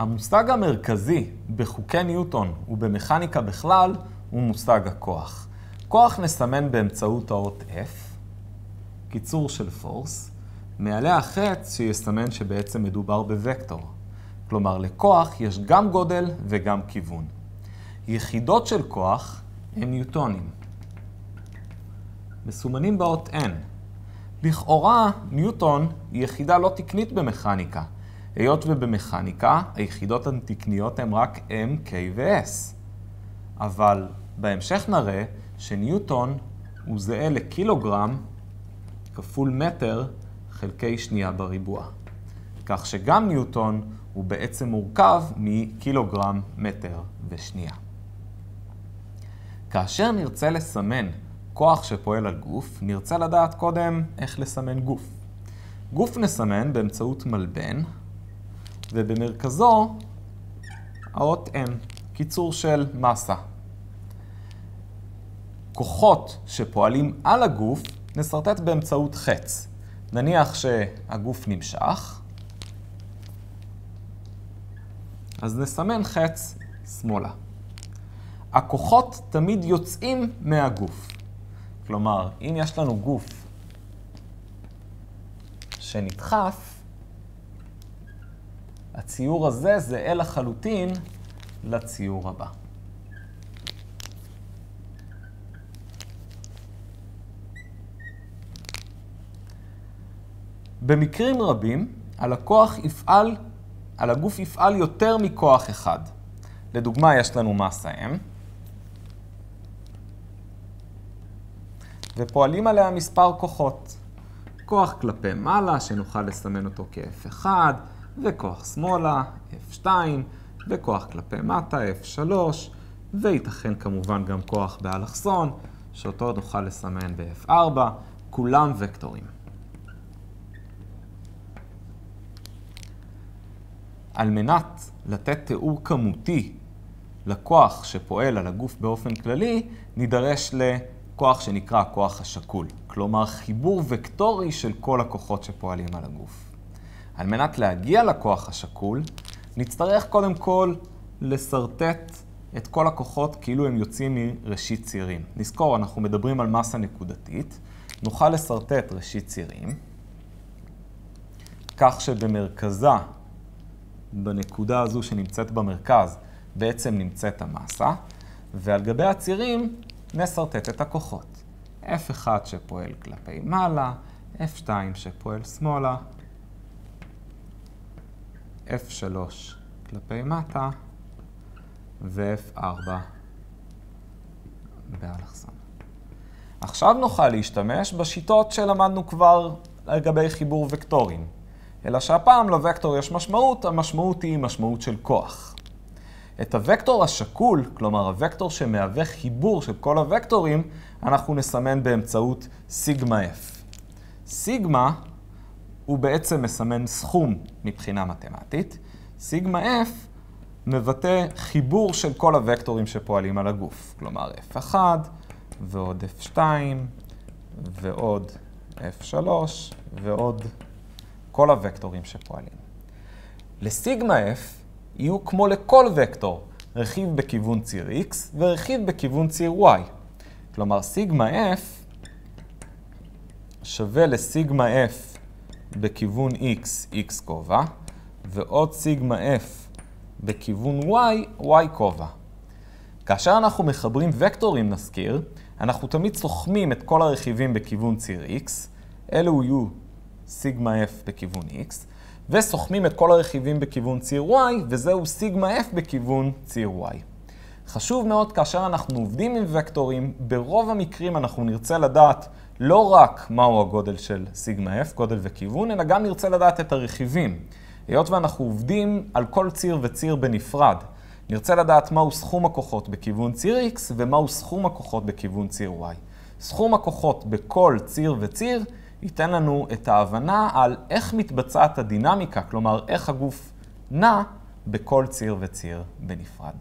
המושג המרכזי בחוקי ניוטון ובמכניקה בכלל הוא מושג הכוח. כוח נסמן באמצעות האות F, קיצור של פורס, מעלה החץ שיסמן שבעצם מדובר בוקטור. כלומר, לכוח יש גם גודל וגם כיוון. יחידות של כוח הם ניוטונים. מסומנים באות N. לכאורה, ניוטון היא יחידה לא תקנית במכניקה, היות ובמכניקה היחידות התקניות הן רק M, K ו-S. אבל בהמשך נראה שניוטון הוא זהה לקילוגרם כפול מטר חלקי שנייה בריבוע. כך שגם ניוטון הוא בעצם מורכב מקילוגרם מטר ושנייה. כאשר נרצה לסמן כוח שפועל על גוף, נרצה לדעת קודם איך לסמן גוף. גוף נסמן באמצעות מלבן, ובמרכזו האות M, קיצור של מסה. כוחות שפועלים על הגוף נסרטט באמצעות חץ. נניח שהגוף נמשך, אז נסמן חץ שמאלה. הכוחות תמיד יוצאים מהגוף. כלומר, אם יש לנו גוף שנדחף, הציור הזה זהה לחלוטין לציור הבא. במקרים רבים, הלקוח יפעל, על הגוף יפעל יותר מכוח אחד. לדוגמה, יש לנו מסה M, ופועלים עליה מספר כוחות. כוח כלפי מעלה, שנוכל לסמן אותו כ-F1, וכוח שמאלה, F2, וכוח כלפי מטה, F3, וייתכן כמובן גם כוח באלכסון, שאותו נוכל לסמן ב-F4, כולם וקטורים. על מנת לתת תיאור כמותי לכוח שפועל על הגוף באופן כללי, נידרש לכוח שנקרא כוח השקול. כלומר, חיבור וקטורי של כל הכוחות שפועלים על הגוף. על מנת להגיע לכוח השקול, נצטרך קודם כל לסרטט את כל הכוחות כאילו הם יוצאים מראשית צירים. נזכור, אנחנו מדברים על מסה נקודתית. נוכל לסרטט ראשית צירים, כך שבמרכזה בנקודה הזו שנמצאת במרכז בעצם נמצאת המסה, ועל גבי הצירים נסרטט את הכוחות. F1 שפועל כלפי מעלה, F2 שפועל שמאלה, F3 כלפי מטה ו-F4 באלכסון. עכשיו נוכל להשתמש בשיטות שלמדנו כבר לגבי חיבור וקטורים. אלא שהפעם לוקטור יש משמעות, המשמעות היא משמעות של כוח. את הוקטור השקול, כלומר הוקטור שמהווה חיבור של כל הוקטורים, אנחנו נסמן באמצעות סיגמה F. סיגמה הוא בעצם מסמן סכום מבחינה מתמטית. סיגמה F מבטא חיבור של כל הוקטורים שפועלים על הגוף. כלומר F1 ועוד F2 ועוד F3 ועוד כל הוקטורים שפועלים. לסיגמה F יהיו כמו לכל וקטור, רכיב בכיוון ציר x ורכיב בכיוון ציר y. כלומר, סיגמה F שווה לסיגמה F בכיוון x, x כובע, ועוד סיגמה F בכיוון y, y כובע. כאשר אנחנו מחברים וקטורים, נזכיר, אנחנו תמיד סוכמים את כל הרכיבים בכיוון ציר x, אלו יהיו סיגמה F בכיוון X, וסוכמים את כל הרכיבים בכיוון ציר Y, וזהו סיגמה F בכיוון ציר Y. חשוב מאוד כאשר אנחנו עובדים עם וקטורים, ברוב המקרים אנחנו נרצה לדעת לא רק מהו הגודל של סיגמה F, גודל וכיוון, אלא גם נרצה לדעת את הרכיבים. היות ואנחנו עובדים על כל ציר וציר בנפרד, נרצה לדעת מהו סכום הכוחות בכיוון ציר X ומהו סכום הכוחות בכיוון ציר Y. סכום הכוחות בכל ציר וציר ייתן לנו את ההבנה על איך מתבצעת הדינמיקה, כלומר איך הגוף נע בכל ציר וציר בנפרד.